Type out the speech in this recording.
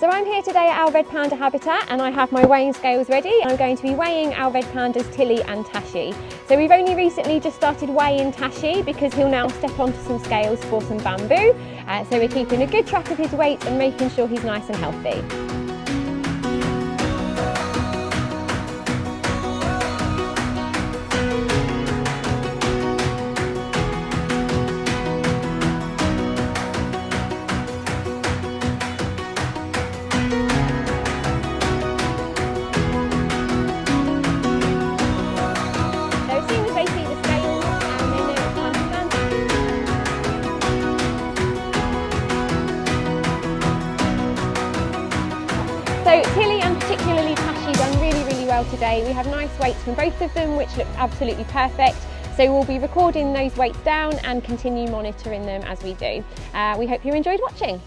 So I'm here today at our red panda habitat and I have my weighing scales ready. I'm going to be weighing our red pandas Tilly and Tashi. So we've only recently just started weighing Tashi because he'll now step onto some scales for some bamboo. Uh, so we're keeping a good track of his weight and making sure he's nice and healthy. So Tilly and particularly Tashi done really, really well today. We have nice weights from both of them, which look absolutely perfect. So we'll be recording those weights down and continue monitoring them as we do. Uh, we hope you enjoyed watching.